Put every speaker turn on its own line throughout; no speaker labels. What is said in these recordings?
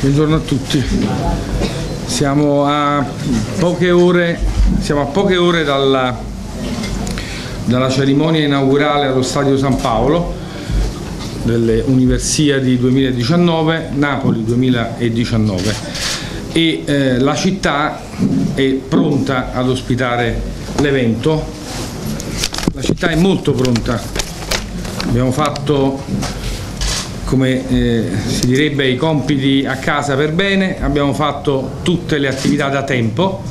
Buongiorno a tutti. Siamo a poche ore, a poche ore dalla, dalla cerimonia inaugurale allo Stadio San Paolo delle Universiadi 2019, Napoli 2019 e eh, la città è pronta ad ospitare l'evento. La città è molto pronta. Abbiamo fatto come eh, si direbbe i compiti a casa per bene, abbiamo fatto tutte le attività da tempo,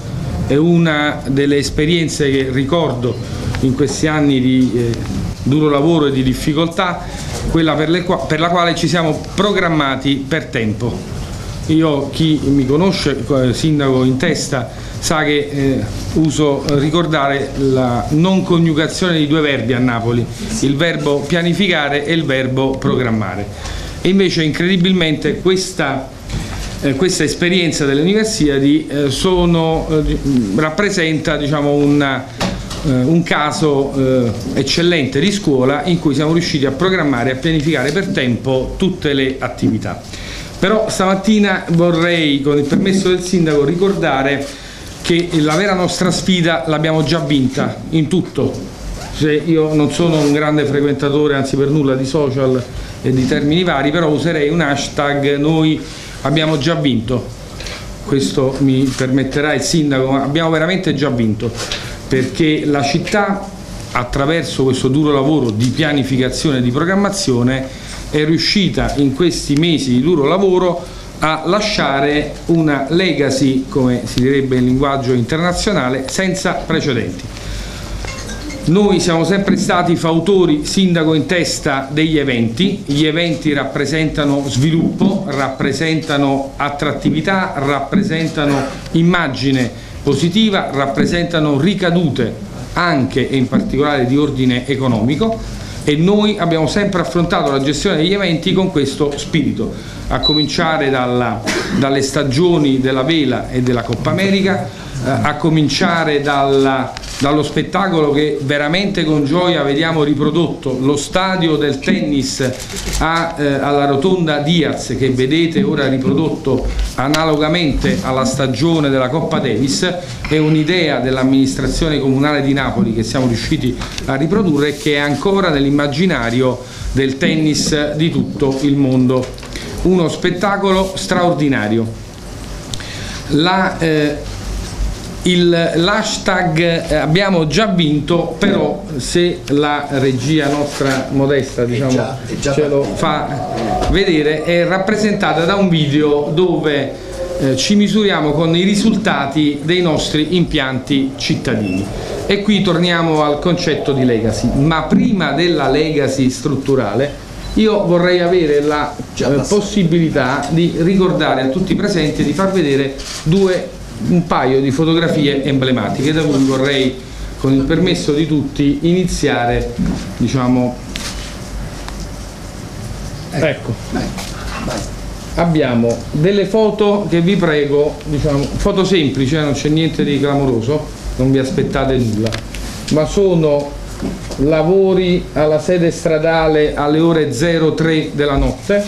è una delle esperienze che ricordo in questi anni di eh, duro lavoro e di difficoltà, quella per, per la quale ci siamo programmati per tempo. Io, chi mi conosce, eh, sindaco in testa, sa che eh, uso ricordare la non coniugazione di due verbi a Napoli, il verbo pianificare e il verbo programmare. E invece incredibilmente questa, eh, questa esperienza delle Universiadi eh, sono, eh, rappresenta diciamo, una, eh, un caso eh, eccellente di scuola in cui siamo riusciti a programmare e a pianificare per tempo tutte le attività. Però stamattina vorrei, con il permesso del Sindaco, ricordare che la vera nostra sfida l'abbiamo già vinta in tutto. Se io non sono un grande frequentatore, anzi per nulla, di social e di termini vari, però userei un hashtag noi abbiamo già vinto. Questo mi permetterà il sindaco, ma abbiamo veramente già vinto, perché la città attraverso questo duro lavoro di pianificazione e di programmazione è riuscita in questi mesi di duro lavoro a lasciare una legacy, come si direbbe in linguaggio internazionale, senza precedenti. Noi siamo sempre stati fautori, sindaco in testa degli eventi, gli eventi rappresentano sviluppo, rappresentano attrattività, rappresentano immagine positiva, rappresentano ricadute anche e in particolare di ordine economico e noi abbiamo sempre affrontato la gestione degli eventi con questo spirito, a cominciare dalla, dalle stagioni della vela e della Coppa America, a cominciare dalla, dallo spettacolo che veramente con gioia vediamo riprodotto, lo stadio del tennis a, eh, alla rotonda Diaz che vedete ora riprodotto analogamente alla stagione della Coppa Davis, è un'idea dell'amministrazione comunale di Napoli che siamo riusciti a riprodurre e che è ancora nell'immaginario del tennis di tutto il mondo. Uno spettacolo straordinario. La, eh, l'hashtag eh, abbiamo già vinto, però se la regia nostra modesta diciamo, già, già ce lo fa vedere, è rappresentata da un video dove eh, ci misuriamo con i risultati dei nostri impianti cittadini. E qui torniamo al concetto di legacy, ma prima della legacy strutturale io vorrei avere la eh, possibilità di ricordare a tutti i presenti di far vedere due un paio di fotografie emblematiche. Da cui vorrei con il permesso di tutti iniziare diciamo ecco. Abbiamo delle foto che vi prego diciamo foto semplici eh, non c'è niente di clamoroso non vi aspettate nulla ma sono lavori alla sede stradale alle ore 03 della notte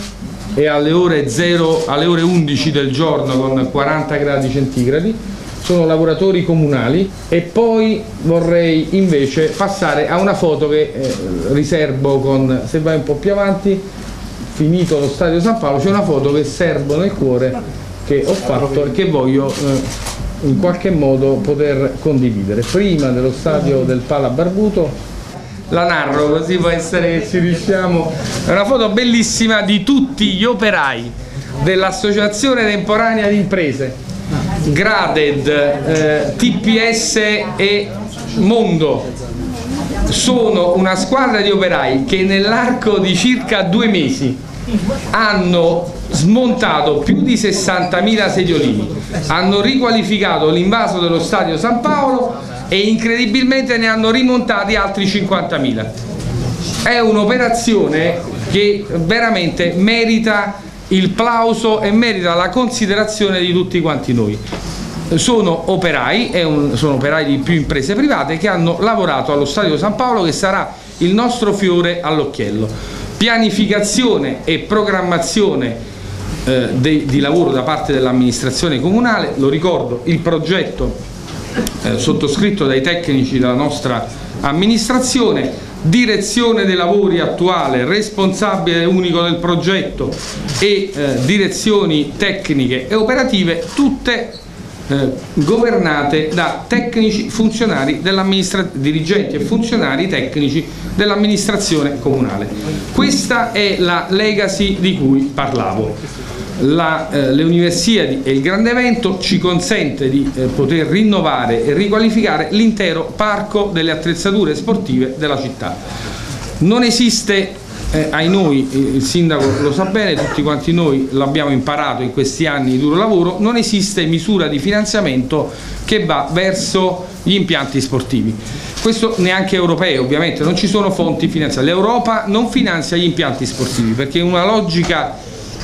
e alle ore, 0, alle ore 11 del giorno con 40 gradi centigradi sono lavoratori comunali e poi vorrei invece passare a una foto che eh, riservo con, se vai un po' più avanti, finito lo stadio San Paolo, c'è una foto che servo nel cuore che ho fatto e che voglio eh, in qualche modo poter condividere. Prima dello stadio del Pala Barbuto la narro così può essere che ci riusciamo. È una foto bellissima di tutti gli operai dell'Associazione Temporanea di Imprese, Graded, eh, TPS e Mondo. Sono una squadra di operai che nell'arco di circa due mesi hanno smontato più di 60.000 sediolini, hanno riqualificato l'invaso dello stadio San Paolo e incredibilmente ne hanno rimontati altri 50.000. È un'operazione che veramente merita il plauso e merita la considerazione di tutti quanti noi. Sono operai, un, sono operai di più imprese private che hanno lavorato allo Stadio San Paolo che sarà il nostro fiore all'occhiello. Pianificazione e programmazione eh, de, di lavoro da parte dell'amministrazione comunale, lo ricordo, il progetto eh, sottoscritto dai tecnici della nostra amministrazione, direzione dei lavori attuale, responsabile unico del progetto e eh, direzioni tecniche e operative, tutte eh, governate da tecnici funzionari dirigenti e funzionari tecnici dell'amministrazione comunale. Questa è la legacy di cui parlavo. La, eh, le Universiadi e il grande evento ci consente di eh, poter rinnovare e riqualificare l'intero parco delle attrezzature sportive della città. Non esiste eh, ai noi, il sindaco lo sa bene, tutti quanti noi l'abbiamo imparato in questi anni di duro lavoro, non esiste misura di finanziamento che va verso gli impianti sportivi. Questo neanche europeo, ovviamente, non ci sono fonti finanziarie. L'Europa non finanzia gli impianti sportivi perché una logica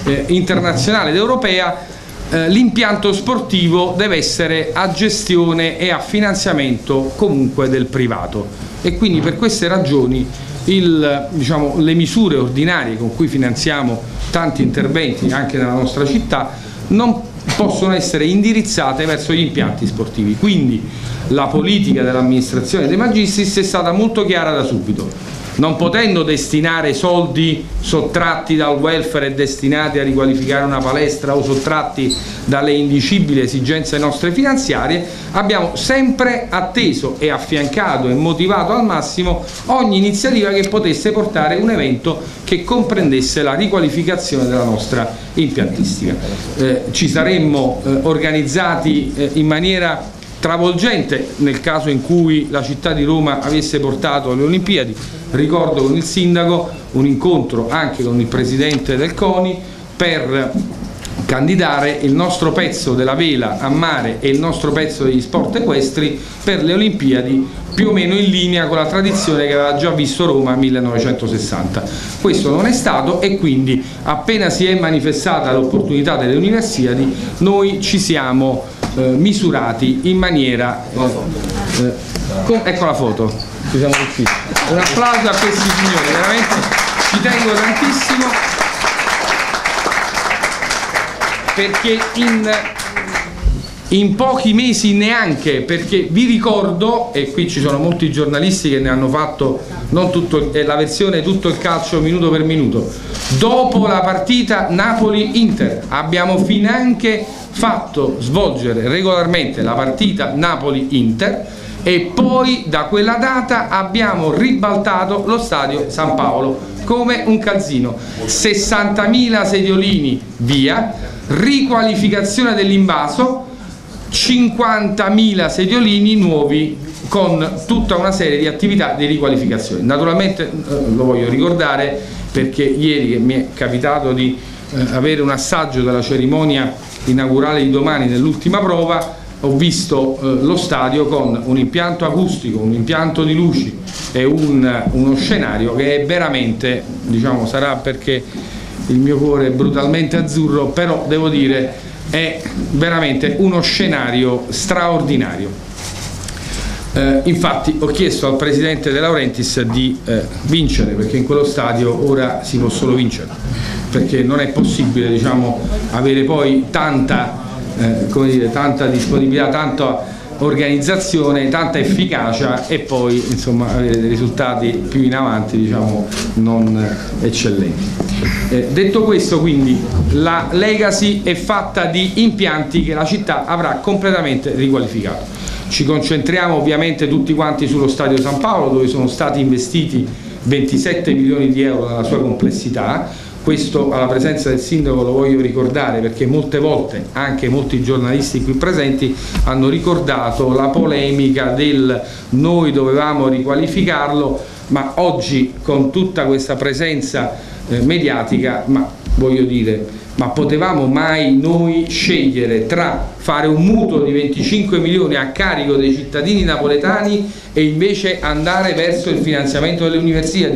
eh, internazionale ed europea eh, l'impianto sportivo deve essere a gestione e a finanziamento comunque del privato e quindi per queste ragioni il, diciamo, le misure ordinarie con cui finanziamo tanti interventi anche nella nostra città non possono essere indirizzate verso gli impianti sportivi. Quindi la politica dell'amministrazione dei Magistris è stata molto chiara da subito non potendo destinare soldi sottratti dal welfare e destinati a riqualificare una palestra o sottratti dalle indicibili esigenze nostre finanziarie, abbiamo sempre atteso e affiancato e motivato al massimo ogni iniziativa che potesse portare un evento che comprendesse la riqualificazione della nostra impiantistica. Eh, ci saremmo eh, organizzati eh, in maniera travolgente nel caso in cui la città di Roma avesse portato le Olimpiadi. Ricordo con il sindaco un incontro anche con il presidente del CONI per candidare il nostro pezzo della vela a mare e il nostro pezzo degli sport equestri per le Olimpiadi più o meno in linea con la tradizione che aveva già visto Roma nel 1960. Questo non è stato e quindi appena si è manifestata l'opportunità delle Universiadi noi ci siamo eh, misurati in maniera... Eh, eh, con, ecco la foto, ci siamo riusciti. Un applauso a questi signori, veramente ci tengo tantissimo perché in in pochi mesi neanche perché vi ricordo e qui ci sono molti giornalisti che ne hanno fatto tutto, la versione tutto il calcio minuto per minuto dopo la partita Napoli-Inter abbiamo finanche fatto svolgere regolarmente la partita Napoli-Inter e poi da quella data abbiamo ribaltato lo stadio San Paolo come un calzino 60.000 sediolini via riqualificazione dell'invaso 50.000 sediolini nuovi con tutta una serie di attività di riqualificazione. Naturalmente eh, lo voglio ricordare perché ieri mi è capitato di eh, avere un assaggio della cerimonia inaugurale di domani nell'ultima prova ho visto eh, lo stadio con un impianto acustico, un impianto di luci e un, uno scenario che è veramente, diciamo sarà perché il mio cuore è brutalmente azzurro, però devo dire è veramente uno scenario straordinario. Eh, infatti ho chiesto al presidente De Laurentiis di eh, vincere perché in quello stadio ora si può solo vincere perché non è possibile diciamo, avere poi tanta, eh, dire, tanta disponibilità, tanta organizzazione, tanta efficacia e poi insomma, avere dei risultati più in avanti diciamo, non eccellenti. Eh, detto questo quindi la legacy è fatta di impianti che la città avrà completamente riqualificato. Ci concentriamo ovviamente tutti quanti sullo stadio San Paolo dove sono stati investiti 27 milioni di euro nella sua complessità questo alla presenza del sindaco lo voglio ricordare perché molte volte anche molti giornalisti qui presenti hanno ricordato la polemica del noi dovevamo riqualificarlo ma oggi con tutta questa presenza eh, mediatica ma voglio dire ma potevamo mai noi scegliere tra fare un mutuo di 25 milioni a carico dei cittadini napoletani e invece andare verso il finanziamento delle università?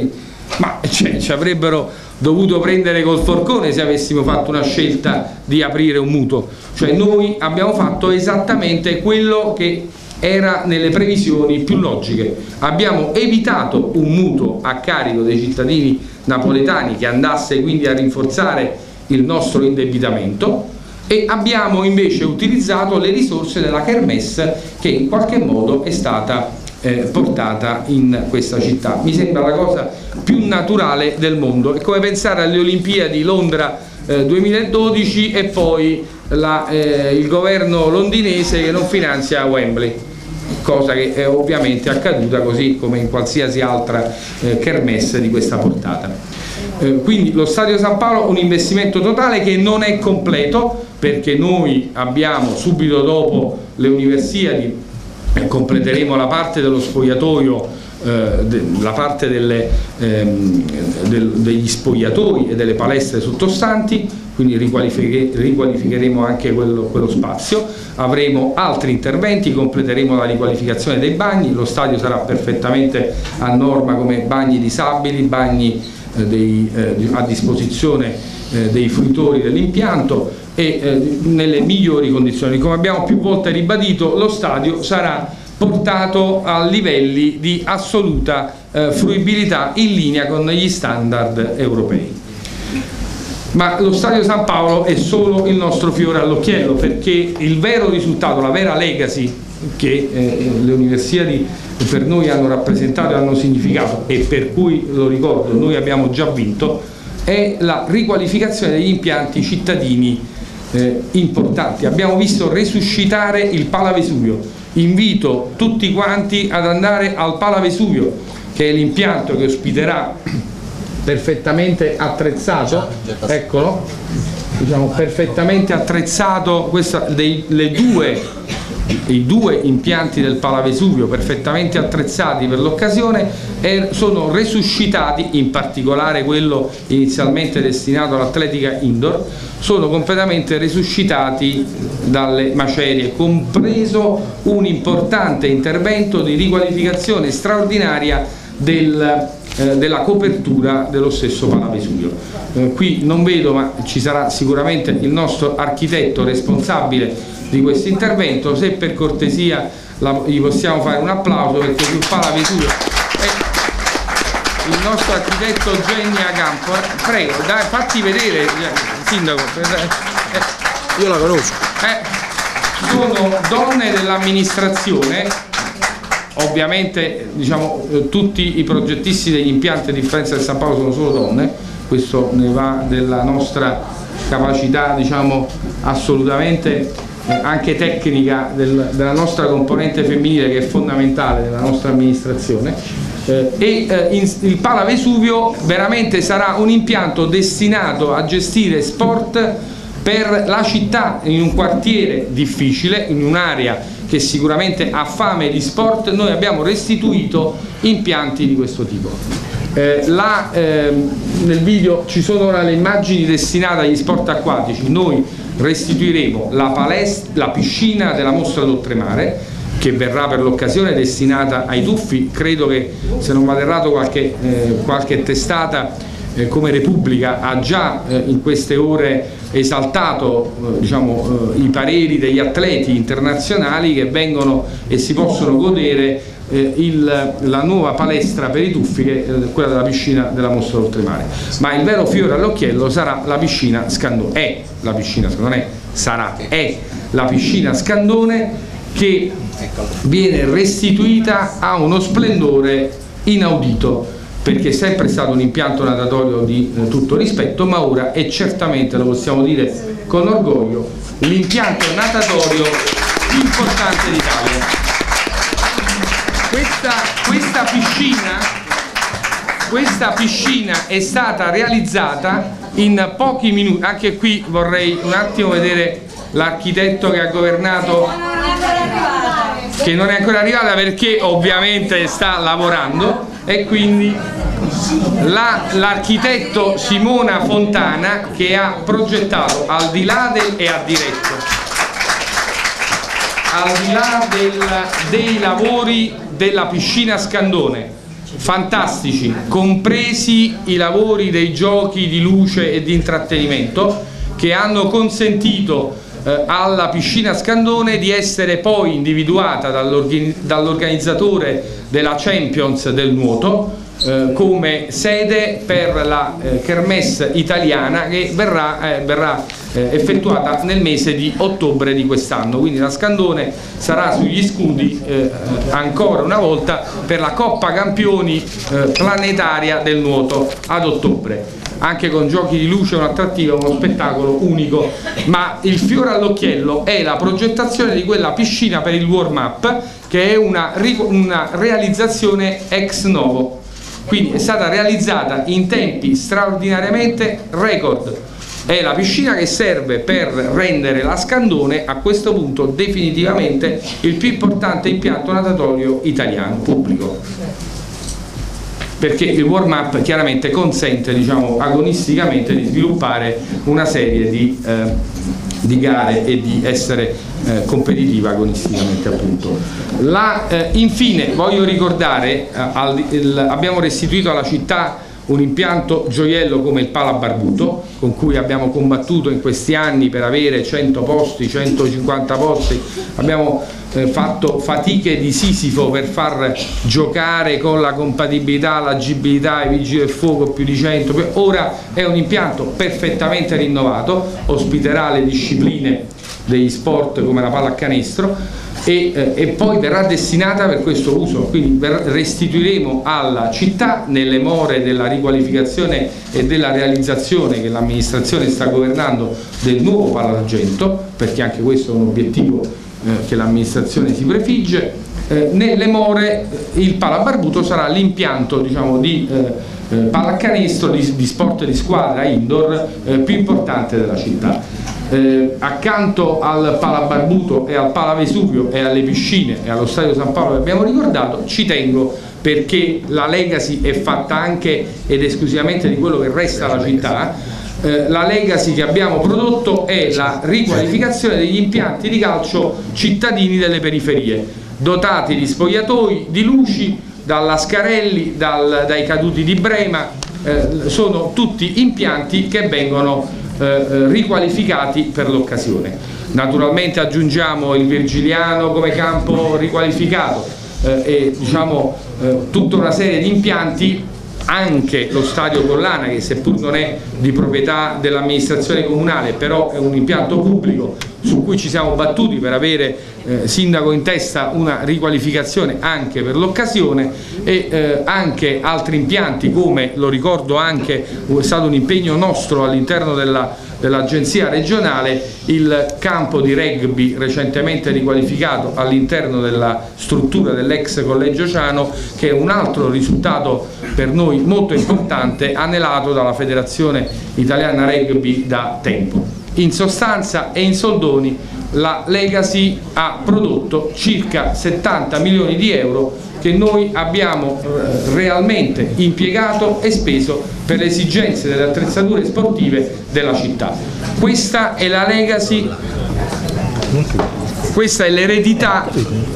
Ma cioè, ci avrebbero dovuto prendere col forcone se avessimo fatto una scelta di aprire un mutuo. Cioè noi abbiamo fatto esattamente quello che era nelle previsioni più logiche. Abbiamo evitato un mutuo a carico dei cittadini napoletani che andasse quindi a rinforzare il nostro indebitamento e abbiamo invece utilizzato le risorse della Kermesse che in qualche modo è stata eh, portata in questa città. Mi sembra la cosa più naturale del mondo, è come pensare alle Olimpiadi Londra eh, 2012 e poi la, eh, il governo londinese che non finanzia Wembley cosa che è ovviamente accaduta così come in qualsiasi altra eh, kermesse di questa portata. Eh, quindi lo Stadio San Paolo un investimento totale che non è completo perché noi abbiamo subito dopo le Universiadi completeremo la parte dello spogliatoio eh, la parte delle, ehm, del, degli spogliatoi e delle palestre sottostanti quindi riqualifiche, riqualificheremo anche quello, quello, spazio. Avremo altri interventi completeremo la riqualificazione dei bagni lo stadio sarà perfettamente a norma come bagni disabili bagni eh, dei, eh, a disposizione eh, dei fruitori dell'impianto e eh, nelle migliori condizioni. Come abbiamo più volte ribadito, lo stadio sarà portato a livelli di assoluta eh, fruibilità in linea con gli standard europei. Ma lo Stadio San Paolo è solo il nostro fiore all'occhiello perché il vero risultato, la vera legacy che eh, le università per noi hanno rappresentato e hanno significato e per cui, lo ricordo, noi abbiamo già vinto, è la riqualificazione degli impianti cittadini eh, importanti. Abbiamo visto resuscitare il Pala Vesuvio. Invito tutti quanti ad andare al Pala Vesuvio, che è l'impianto che ospiterà perfettamente attrezzato, eccolo, diciamo perfettamente attrezzato questa, dei, le due i due impianti del Palavesuvio perfettamente attrezzati per l'occasione sono resuscitati, in particolare quello inizialmente destinato all'atletica indoor, sono completamente resuscitati dalle macerie, compreso un importante intervento di riqualificazione straordinaria del, eh, della copertura dello stesso Palavesuvio. Eh, qui non vedo, ma ci sarà sicuramente il nostro architetto responsabile di questo intervento, se per cortesia la, gli possiamo fare un applauso perché sul Pala Vesuvio è il nostro architetto Genia Campo, prego, dai, fatti vedere, sindaco.
Io la conosco.
Eh, sono donne dell'amministrazione ovviamente diciamo, tutti i progettisti degli impianti a differenza del San Paolo sono solo donne, questo ne va della nostra capacità diciamo, assolutamente eh, anche tecnica del, della nostra componente femminile che è fondamentale nella nostra amministrazione. Eh, e eh, in, il Pala Vesuvio veramente sarà un impianto destinato a gestire sport per la città in un quartiere difficile, in un'area che sicuramente ha fame di sport, noi abbiamo restituito impianti di questo tipo. Eh, là, eh, nel video ci sono ora le immagini destinate agli sport acquatici, noi restituiremo la, la piscina della mostra d'oltremare che verrà per l'occasione destinata ai tuffi, credo che se non vado errato qualche, eh, qualche testata eh, come Repubblica ha già eh, in queste ore esaltato eh, diciamo, eh, i pareri degli atleti internazionali che vengono e si possono godere eh, il, la nuova palestra per i tuffi che è quella della piscina della mostra d'oltremare. Ma il vero fiore all'occhiello sarà la piscina Scandone. È la piscina Scandone sarà è la piscina Scandone che viene restituita a uno splendore inaudito perché è sempre stato un impianto natatorio di eh, tutto rispetto ma ora è certamente, lo possiamo dire con orgoglio, l'impianto natatorio più importante d'Italia. Questa, questa, piscina, questa piscina è stata realizzata in pochi minuti, anche qui vorrei un attimo vedere l'architetto che ha governato che non è ancora arrivata perché ovviamente sta lavorando e quindi l'architetto la, Simona Fontana che ha progettato al di là del, e ha diretto al di là del, dei lavori della piscina Scandone. Fantastici, compresi i lavori dei giochi di luce e di intrattenimento che hanno consentito eh, alla piscina Scandone di essere poi individuata dall'organizzatore della Champions del nuoto eh, come sede per la eh, Kermesse italiana che verrà, eh, verrà eh, effettuata nel mese di ottobre di quest'anno. Quindi la Scandone sarà sugli scudi ancora una volta per la Coppa Campioni planetaria del nuoto ad ottobre anche con giochi di luce, un'attrattiva, uno spettacolo unico, ma il fiore all'occhiello è la progettazione di quella piscina per il warm up che è una, una realizzazione ex novo, quindi è stata realizzata in tempi straordinariamente record. È la piscina che serve per rendere la Scandone a questo punto definitivamente il più importante impianto natatorio italiano pubblico perché il warm up chiaramente consente diciamo, agonisticamente di sviluppare una serie di, eh, di gare e di essere eh, competitiva agonisticamente appunto. La, eh, infine voglio ricordare, eh, al, il, abbiamo restituito alla città un impianto gioiello come il Pala Barbuto con cui abbiamo combattuto in questi anni per avere 100 posti, 150 posti, abbiamo eh, fatto fatiche di Sisifo per far giocare con la compatibilità, l'agibilità, i vigili del fuoco più di 100, ora è un impianto perfettamente rinnovato, ospiterà le discipline degli sport come la pallacanestro e, eh, e, poi verrà destinata per questo uso, quindi restituiremo alla città nelle more della riqualificazione e della realizzazione che l'amministrazione sta governando del nuovo Palo d'Argento, perché anche questo è un obiettivo eh, che l'amministrazione si prefigge, eh, nelle more eh, il Palabarbuto sarà l'impianto diciamo, di eh, eh, pallacanestro di, di, sport di squadra indoor più importante della città eh, accanto al Pala Barbuto e al Pala Vesuvio e alle piscine e allo Stadio San Paolo che abbiamo ricordato, ci tengo perché la legacy è fatta anche ed esclusivamente di quello che resta alla città. Eh, la legacy che abbiamo prodotto è la riqualificazione degli impianti di calcio cittadini delle periferie dotati di spogliatoi, di luci dalla Scarelli, dal, dai caduti di Brema eh, sono tutti impianti che vengono eh, eh, riqualificati per l'occasione. Naturalmente aggiungiamo il Virgiliano come campo riqualificato eh, e diciamo eh, tutta una serie di impianti anche lo stadio Collana che seppur non è di proprietà dell'amministrazione comunale però è un impianto pubblico su cui ci siamo battuti per avere eh, sindaco in testa una riqualificazione anche per l'occasione e eh, anche altri impianti come lo ricordo anche è stato un impegno nostro all'interno della dell'agenzia regionale il campo di rugby recentemente riqualificato all'interno della struttura dell'ex collegio Ciano che è un altro risultato per noi molto importante anelato dalla federazione italiana rugby da tempo in sostanza e in soldoni la Legacy ha prodotto circa 70 milioni di euro che noi abbiamo eh, realmente impiegato e speso per le esigenze delle attrezzature sportive della città. Questa è la legacy, questa è l'eredità,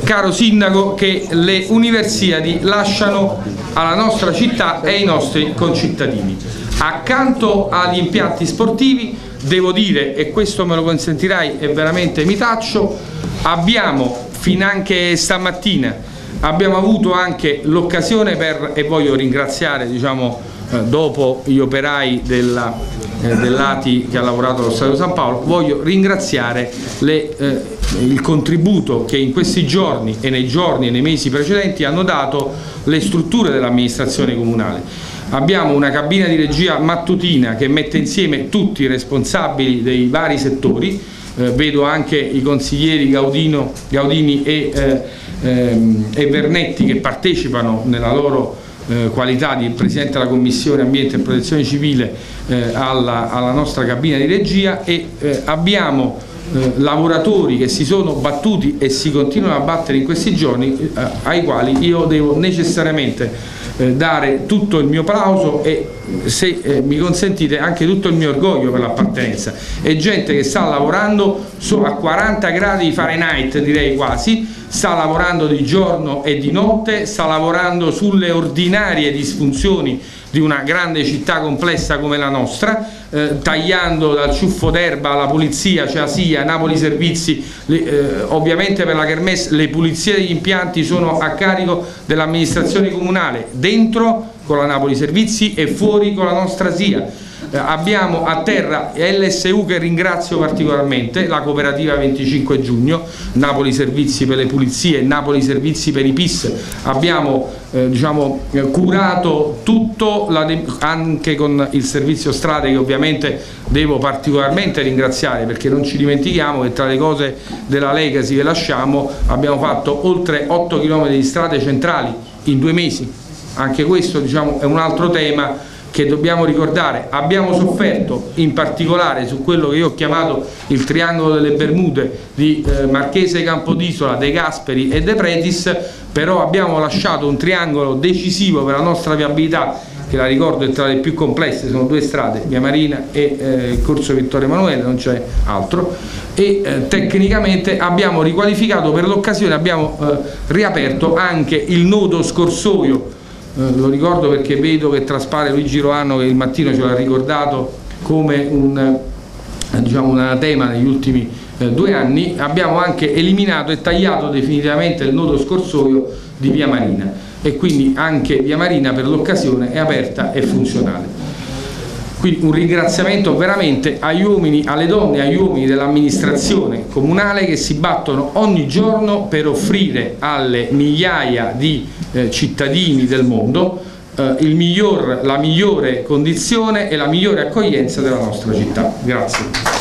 caro Sindaco, che le universiadi lasciano alla nostra città e ai nostri concittadini. Accanto agli impianti sportivi devo dire, e questo me lo consentirai e veramente mi taccio, abbiamo finanche stamattina abbiamo avuto anche l'occasione per, e voglio ringraziare diciamo, eh, dopo gli operai della, eh, dell'ATI che ha lavorato allo Stadio San Paolo, voglio ringraziare le, eh, il contributo che in questi giorni e nei giorni e nei mesi precedenti hanno dato le strutture dell'amministrazione comunale. Abbiamo una cabina di regia mattutina che mette insieme tutti i responsabili dei vari settori, eh, vedo anche i consiglieri Gaudino, Gaudini e eh, ehm, e Vernetti che partecipano nella loro eh, qualità di Presidente della Commissione Ambiente e Protezione Civile eh, alla, alla, nostra cabina di regia e eh, abbiamo eh, lavoratori che si sono battuti e si continuano a battere in questi giorni eh, ai quali io devo necessariamente eh, dare tutto il mio plauso e se eh, mi consentite anche tutto il mio orgoglio per l'appartenenza. È gente che sta lavorando a 40 gradi Fahrenheit direi quasi sta lavorando di giorno e di notte sta lavorando sulle ordinarie disfunzioni di una grande città complessa come la nostra, eh, tagliando dal ciuffo d'erba alla polizia, CEASIA, Napoli Servizi, le, eh, ovviamente per la Kermesse le pulizie degli impianti sono a carico dell'amministrazione comunale, dentro con la Napoli Servizi e fuori con la nostra SIA. Eh, abbiamo a terra LSU che ringrazio particolarmente, la cooperativa 25 giugno, Napoli Servizi per le pulizie, Napoli Servizi per i PIS, abbiamo eh, diciamo, curato tutto anche con il servizio strade che ovviamente devo particolarmente ringraziare perché non ci dimentichiamo che tra le cose della Legacy che lasciamo abbiamo fatto oltre 8 km di strade centrali in due mesi, anche questo diciamo, è un altro tema che dobbiamo ricordare, abbiamo sofferto in particolare su quello che io ho chiamato il triangolo delle Bermude di eh, Marchese Capodisola, De Gasperi e De Pretis, però abbiamo lasciato un triangolo decisivo per la nostra viabilità che la ricordo è tra le più complesse, sono due strade, Via Marina e eh, Corso Vittorio Emanuele, non c'è altro, e eh, tecnicamente abbiamo riqualificato per l'occasione, abbiamo eh, riaperto anche il nodo scorsoio lo ricordo perché vedo che traspare Luigi Roano che il mattino ce l'ha ricordato come un, eh, diciamo, un anatema negli ultimi eh, due anni, abbiamo anche eliminato e tagliato definitivamente il nodo scorsoio di Via Marina e quindi anche Via Marina per l'occasione è aperta e funzionale. Quindi un ringraziamento veramente agli uomini, alle donne e agli uomini dell'amministrazione comunale che si battono ogni giorno per offrire alle migliaia di eh, cittadini del mondo eh, miglior, la migliore condizione e la migliore accoglienza della nostra città. Grazie.